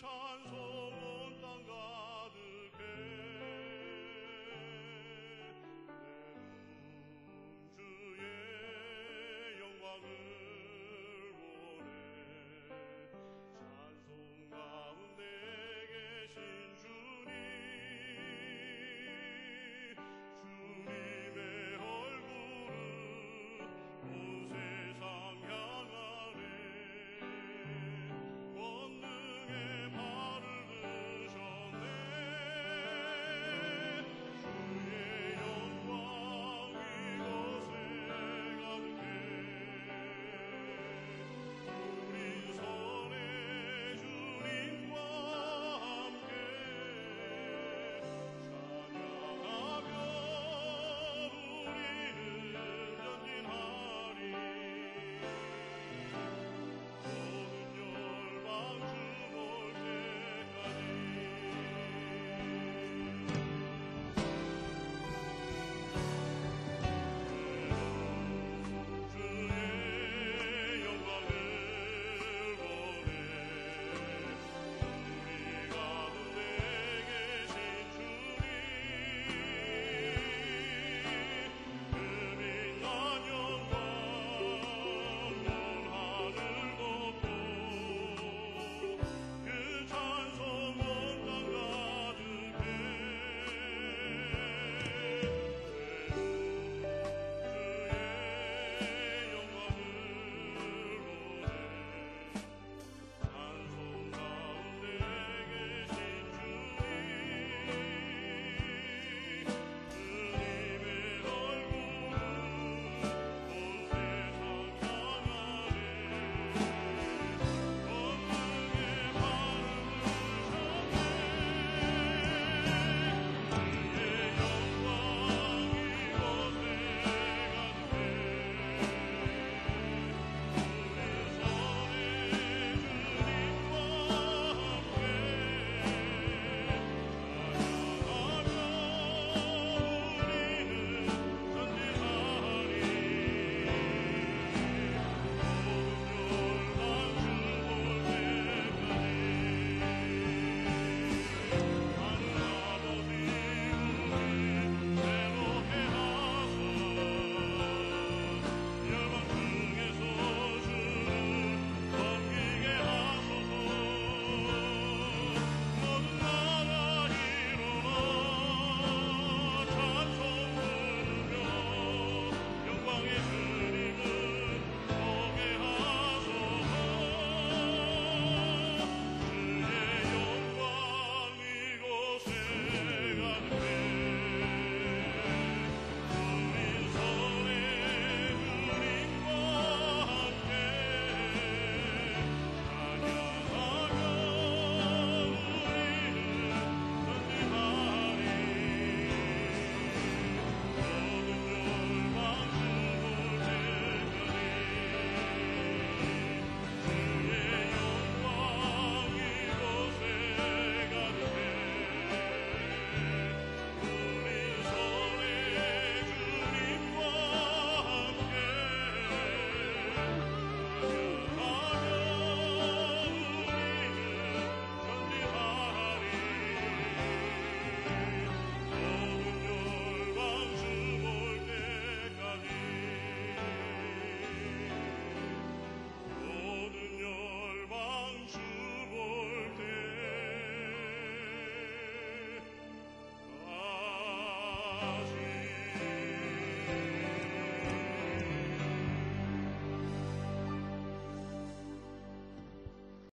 chanson